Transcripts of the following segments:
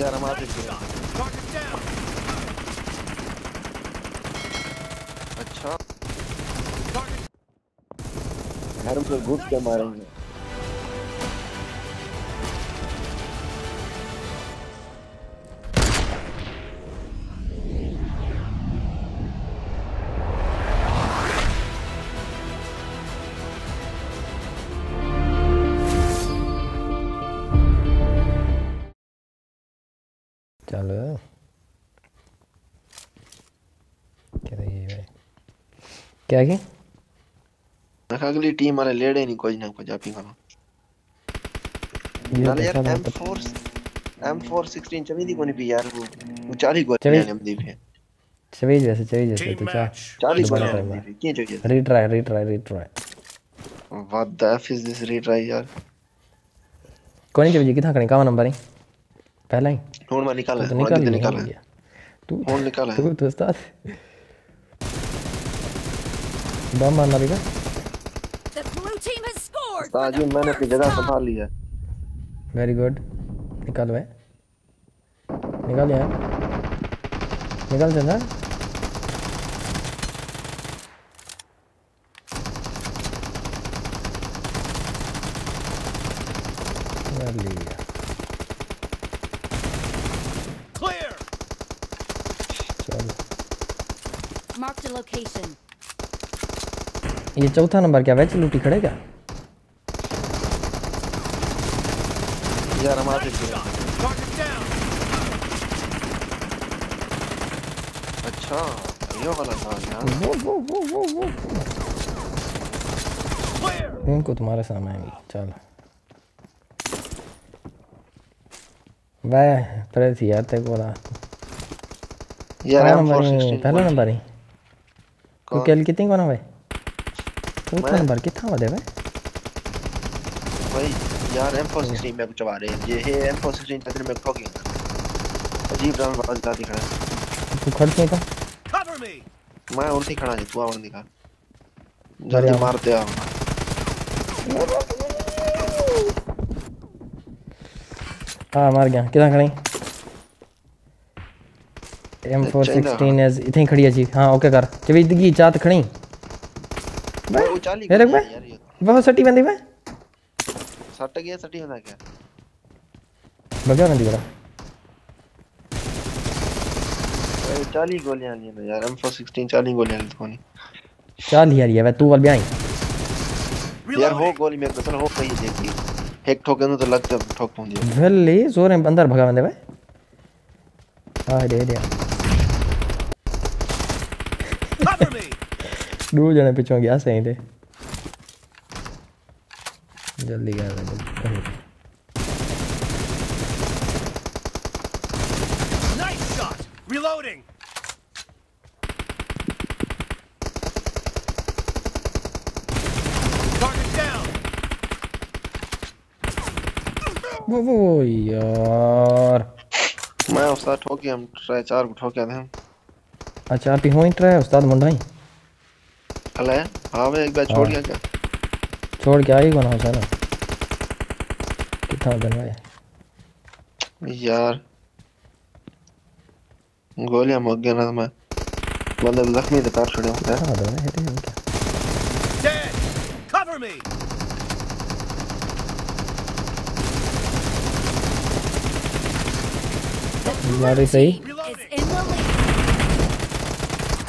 यार हम आते थे. अच्छा घर में घुस के मारेंगे क्या की? कहा अगली टीम वाले लेड़े नहीं कुछ ना कुछ आप ही करो नाले यार साला M4 M4 16 चवी दी कोनी पी यार वो 40 गोली चवी- ने हमदी पे चवेज वैसे चवेज वैसे team तो चाह match. 40 दोबारा गोली करना। हमदी पे क्यों चाहिए retry retry retry what the F is this retry यार? कोनी चवेज किथा करनी कावा नंबर है। पहला ही। हुन मैं निकाल तो निकाल निकाल तू हुन निकाल तू तो उस्ताद। बम मारना भी का ताजी मैंने की जगह संभाल ली है। वेरी गुड निकल वे निकल यार। निकल जाना Clear. Marked a location. ये चौथा नंबर क्या वैच लूटी खड़े क्या? यार हम. अच्छा ये वाला था यार। वो वो वो वो वो Clear. तुम्हारे सामने आएँगे चल। वह प्रेस यार ते को यार पहला नंबर ही 16 पहला नंबर ही। तू? कैल कितनी को ना भाई? मैं- नंबर कितना वादे भाई भाई यार M4 16 में कुछ आ रहे हैं ये है M4 16 पे तेरे में ठोक गया अजीब रंग बाज दादी खड़ा है। तू था Cover me. मैं उल्टी खड़ा है तू आवन दिखा। जल्दी मारते आओ हाँ मार गया कितना खड़ी एम फोर सिक्सटीन एज इतनी खड़ी है जी हाँ ओके कर चवी दगी चात खड़ी चाली बे। है यार ये बहुत सटी बंदी भाई। सट गया सटी होना क्या? बग्या बंदी भाई 40 गोलियाँ ली ना यार M4 16 40 गोलियाँ ली कोनी चाल यार ये तू वाल ब्याई यार हो गोली मेरे को हो कहीं देखी एक ठोके ना तो लगता ठोक पहुँच वेली ज़ोर है अंदर भगा बंदे भाई। हाँ दे दे Cover me. दो जने पिछों गया सही थे जल्दी गया जल्दी Nice shot. Reloading. Target down. वो वो वो यार मैं उस्ताद ठोके हम ट्राई चार को ठोके थे हम अच्छा आप ही हो ही ट्राई उस्ताद मुंडा ही हला है हाँ मैं एक बार छोड़ गया क्या? छोड़ के आई कौन? हो कितना बनवाए यार। गोलियाँ मग गया ना तो मैं बंदे जख्मी थे तार छड़े होते हाँ दो है रे क्या Dead. Cover me. मारी सही Is in the lead.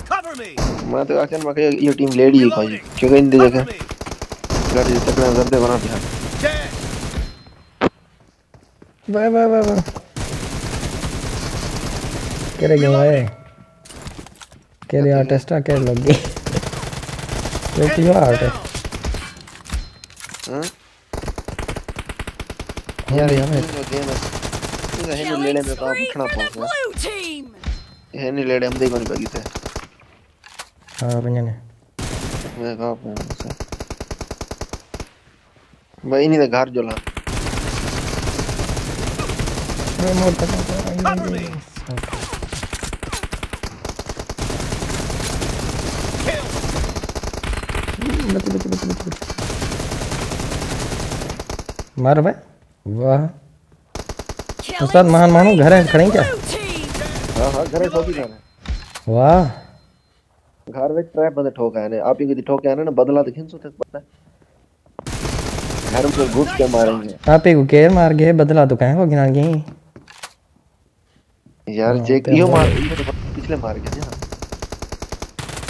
Cover me. मैं तो आखिर में कही ये टीम लेडी है कोई क्योंकि इन दी जगह me. गाड़ी तकड़ा जर्दे बना दिया Dead. वाह वाह वाह वाह। करे भाई करे आर्टिस्ट आ के लग। गई यो Enemy आर्टिस्ट down. हाँ? यार यार, ये है है Killing लेड़े में काम उठना पड़ता है ये नहीं लेड़े हम देखो नहीं बगी थे हाँ पंजने मैं कहा पे से भाई नहीं तो घर जोला मैं मोड़ तक Cover me. Kill. बच बच बच बच बच मार भाई वाह उस्ताद महान मानो घर है खड़े हैं क्या Blue team. हाँ हाँ घरे सो भी घर है वाह घर में ट्रैप बंदे ठोक आए ने आप ही ठोके आने ना बदला तो खिंचो तक पता है घर में घुस के मारेंगे आप ही को केर मार गए बदला तो कहीं को गिना गई यार हाँ, चेक तो यो मार तो पिछले मार गए ना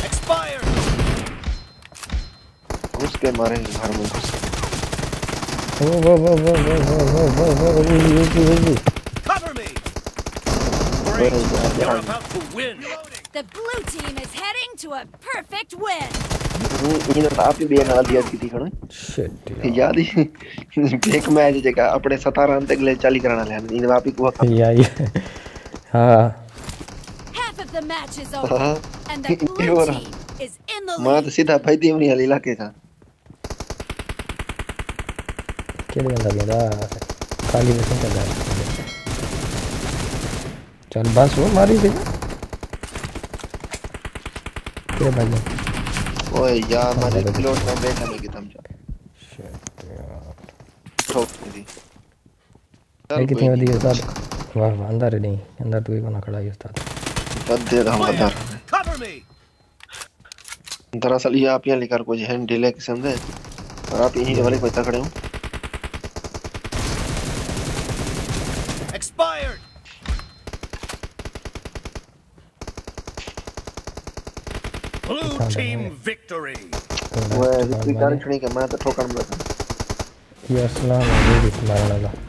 Expired. घुस के मारेंगे घर में घुस वो वो वो वो वो वो वो वो वो वो वो वो Cover me. You're about to win. The blue team is to a perfect win. इन्हें आप ही बेन दिया की थी खड़ो शिट ही एक मैच जगह अपने 17 रन तक ले चाली कराना ले इन्हें आप ही को या ये हाँ Half of the match is हाँ over, and the blue team is in the माँ lead. तो सीधा भाई दी अपनी इलाके का केड़े बंदा गेंदा खाली बस कर रहा है चल बस वो मारी दे के भाई ओए यार मारे पिलोट में बैठा में की थम जा ठोक दी ये कितनी वधी उस्ताद? वाह वाह अंदर ही नहीं अंदर तू ही को ना खड़ा है उस्ताद। बदे दा मदर Cover me. दरअसल ये आप यहाँ लेकर कुछ हैंड डिले किस्म दे और आप यहीं वाले कोई तकड़े हो। Expired. Blue team victory. Where well, we got to take a man to talk on with him. Yes, la la la la la.